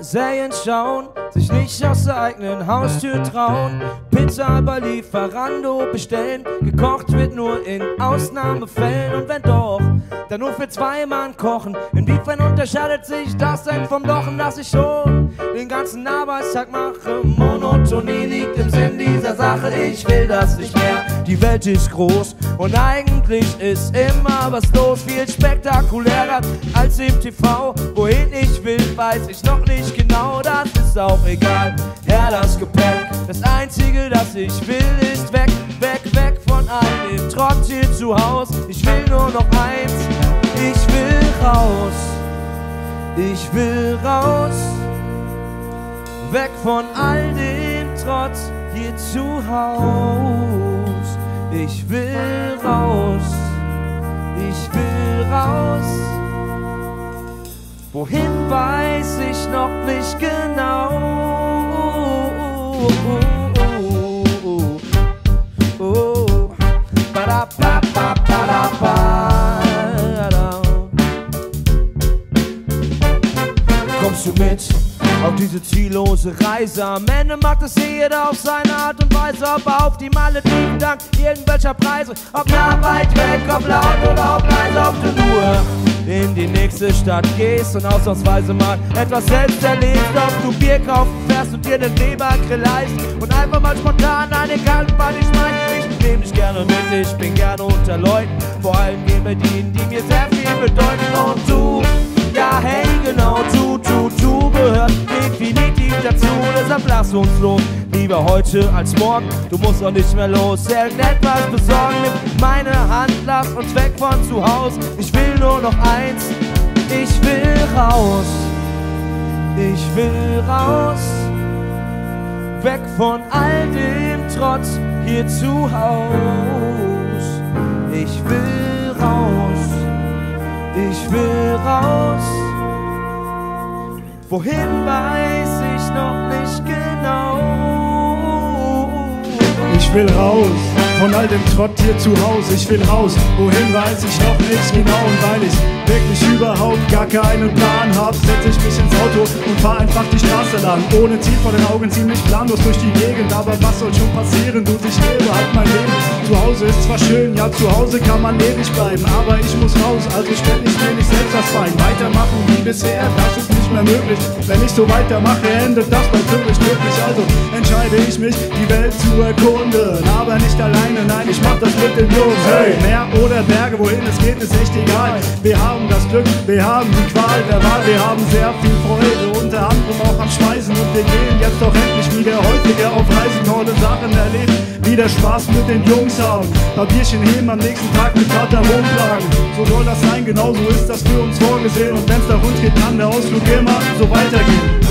Serien schauen, sich nicht aus der eigenen Haustür trauen, Pizza bei Lieferando bestellen, gekocht wird nur in Ausnahmefällen und wenn doch, dann nur für zwei Mann kochen. Inwiefern unterscheidet sich das denn vom Lochen, das ich schon den ganzen Arbeitstag mache? Monotonie liegt im Sinn dieser Sache, ich will das nicht mehr. Die Welt ist groß und eigentlich ist immer was los, viel spektakulärer als im TV. Wohin ich will, weiß ich noch nicht genau, das ist auch egal. Herr, das Gepäck, das Einzige, das ich will, ist weg, weg, weg von all dem Trotz hier zu Haus. Ich will nur noch eins, ich will raus, ich will raus, weg von all dem Trotz hier zu Haus. Ich will Wohin weiß ich noch nicht genau. Kommst du mit auf diese ziellose Reise? Am Ende macht es jeder auf seine Art und Weise, ob auf die Malediven dank irgendwelcher Preise, ob nah, weit weg, ob laut oder ob leise, ob du nur in die nächste Stadt gehst und ausnahmsweise mal etwas selbst erlebst, ob du Bier kaufen fährst und dir den Lebergrill leist und einfach mal spontan eine kalten Party schmeißt. Ich nehm dich gerne mit, ich bin gerne unter Leuten, vor allem bedienen, die mir sehr viel bedeuten. Und deshalb lass uns los, lieber heute als morgen, du musst auch nicht mehr los, irgendetwas besorgen, nimm meine Hand, lass uns weg von zu Hause, ich will nur noch eins, ich will raus, ich will raus, weg von all dem Trotz hier zu Haus, ich will raus, ich will raus. Wohin weiß noch nicht genau. Ich will raus von all dem Trott hier zu Hause. Ich will raus, wohin weiß ich noch nicht genau. Und weil ich wirklich überhaupt gar keinen Plan hab, setze ich mich ins Auto und fahr einfach die Straße lang. Ohne Ziel vor den Augen, ziemlich planlos durch die Gegend. Aber was soll schon passieren? Du, ich lebe halt mein Leben. Zu Hause ist zwar schön, ja, zu Hause kann man ewig bleiben. Aber ich muss raus, also stell ich mir nicht selbst das Bein. Weitermachen wie bisher, das ist mehr möglich. Wenn ich so weitermache, endet das bald wirklich glücklich. Also entscheide ich mich, die Welt zu erkunden. Aber nicht alleine, nein, ich mach das mit den Jungs. Hey, Meer oder Berge, wohin es geht, ist echt egal. Wir haben das Glück, wir haben die Qual der Wahl, wir haben sehr viel Freude, unter anderem auch am Speisen. Und wir gehen jetzt doch endlich wieder häufiger auf Reisen, tolle Sachen erleben, wieder Spaß mit den Jungs haben. Papierchen heben am nächsten Tag mit Vater rumplagen. So soll das sein, genau so ist das für uns vorgesehen. Und wenn's da rund geht, kann der Ausflug immer so weitergehen.